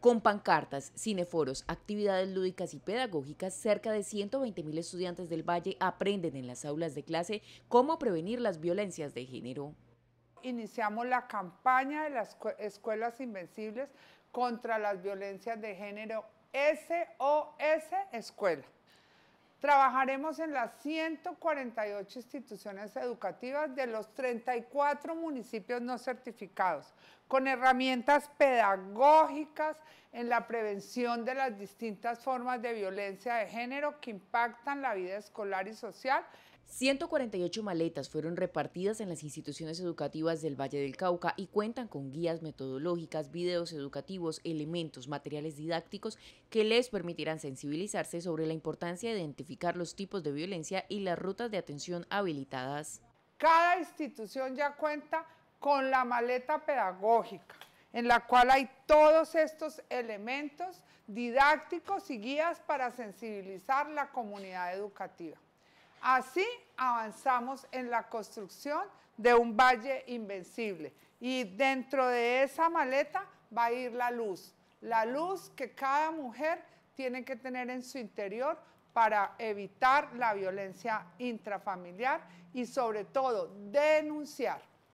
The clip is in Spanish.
Con pancartas, cineforos, actividades lúdicas y pedagógicas, cerca de 120 mil estudiantes del Valle aprenden en las aulas de clase cómo prevenir las violencias de género. Iniciamos la campaña de las escuelas invencibles contra las violencias de género SOS Escuela. Trabajaremos en las 148 instituciones educativas de los 34 municipios no certificados, con herramientas pedagógicas en la prevención de las distintas formas de violencia de género que impactan la vida escolar y social 148 maletas fueron repartidas en las instituciones educativas del Valle del Cauca y cuentan con guías metodológicas, videos educativos, elementos, materiales didácticos que les permitirán sensibilizarse sobre la importancia de identificar los tipos de violencia y las rutas de atención habilitadas. Cada institución ya cuenta con la maleta pedagógica, en la cual hay todos estos elementos didácticos y guías para sensibilizar la comunidad educativa. Así avanzamos en la construcción de un valle invencible. Y dentro de esa maleta va a ir la luz, la luz que cada mujer tiene que tener en su interior para evitar la violencia intrafamiliar y sobre todo denunciar